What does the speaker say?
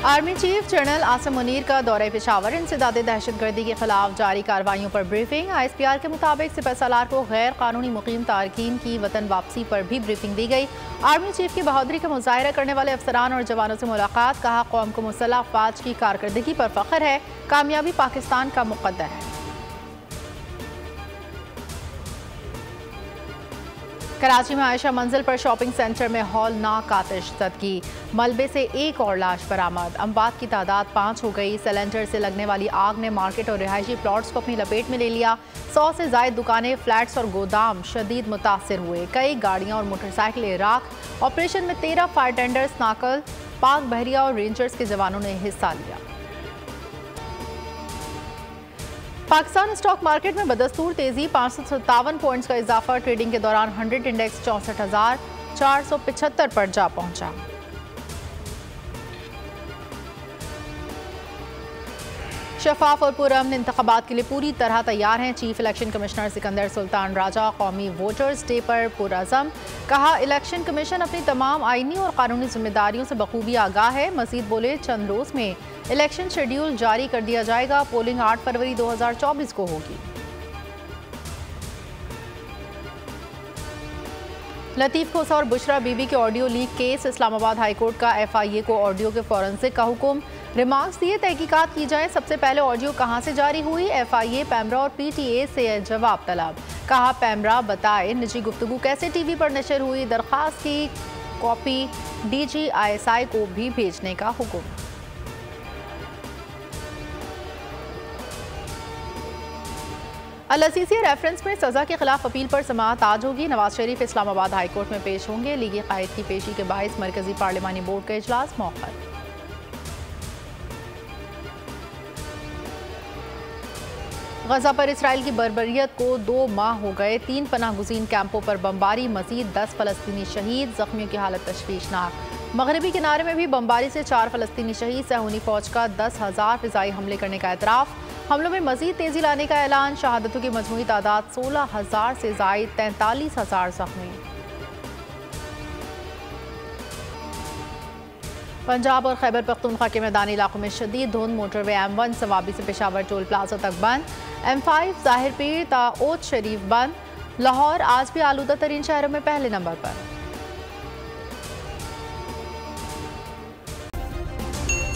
Army chief general Asim Munir का दौरे पेशावर। इंसदाद दहशत गर्दी के खिलाफ जारी कार्रवाइयों पर briefing I S P R के मुताबिक सिपहसालार को गैर कानूनी मुकीम तारकिन की वतन वापसी पर भी ब्रीफिंग दी गई। आर्मी चीफ की बहादुरी का मुजाहरा करने वाले अफसरान और जवानों से मुलाकात, कहा कौम को मुसलह अफवाज की कारकर्दगी पर फख्र है। कामयाबी पाकिस्तान का मुकदर है। कराची में आयशा मंजिल पर शॉपिंग सेंटर में हॉल नाक आतिश की मलबे से एक और लाश बरामद। अम्बात की तादाद पाँच हो गई। सिलेंडर से लगने वाली आग ने मार्केट और रिहायशी प्लॉट्स को अपनी लपेट में ले लिया। सौ से जायद दुकानें, फ्लैट्स और गोदाम शदीद मुतासर हुए। कई गाड़ियाँ और मोटरसाइकिलें राख। ऑपरेशन में तेरह फायर टेंडर्स, नाकल, पाक बहरिया और रेंजर्स के जवानों ने हिस्सा लिया। पाकिस्तान स्टॉक मार्केट में बदस्तूर तेज़ी, पाँच सौ सत्तावन पॉइंट्स का इजाफा। ट्रेडिंग के दौरान हंड्रेड इंडेक्स चौंसठ हज़ार चार सौ पिछहत्तर पर जा पहुँचा। शफाफ और पुरम इंतबात के लिए पूरी तरह तैयार हैं। Chief election commissioner Sikandar Sultan Raja, कौमी वोटर्स डे पर पुरज़म कहा, इलेक्शन कमीशन अपनी तमाम आइनी और कानूनी जिम्मेदारियों से बखूबी आगाह है। मजीद बोले, चंद रोज़ में इलेक्शन शेड्यूल जारी कर दिया जाएगा। पोलिंग आठ फरवरी 2024 को होगी। लतीफ़ खोसा और बुशरा बीबी के audio leak case, Islamabad high court का एफआईए को ऑडियो के फॉरेंसिक का हुक्म। रिमार्क्स दिए, तहकीकात की जाए, सबसे पहले ऑडियो कहाँ से जारी हुई? एफआईए पैमरा और पीटीए से जवाब तलब। कहा पैमरा बताए, निजी गुफ्तगु कैसे टीवी पर नशर हुई? दरखास्त की कॉपी डीजीआईएसआई को भी भेजने का हुक्म। अलसीसी रेफरेंस में सजा के खिलाफ अपील पर समात आज होगी। नवाज़ शरीफ इस्लामाबाद हाईकोर्ट में पेश होंगे। लीगी कायद की पेशी के बायस मरकजी पार्लिमानी बोर्ड का इजलास मौका गजा पर इसराइल की बरबरीत को दो माह हो गए। तीन पनाह गुजीन कैंपों पर बमबारी, मजीद दस फलस्तनी शहीद, जख्मियों की हालत तशवीशनाक। मगरबी किनारे में भी बमबारी से चार फलस्तनी शहीद, सहूनी फौज का दस हज़ार फिजाई हमले करने का एतराफ़। हमलों में मजीद तेज़ी लाने का ऐलान। शहादतों की मजमू तादाद सोलह हज़ार से जायद तैंतालीस हज़ार जख्मी। पंजाब और खैबर पख्तूनख्वा के मैदानी इलाकों में शदीद धुंध मोटरवे एम वन सवाबी से पेशावर टोल प्लाजा तक बंद। एम फाइव ज़ाहिर पीर, ताओत शरीफ बंद। लाहौर आज भी आलूदा तरीन शहरों में पहले नंबर पर।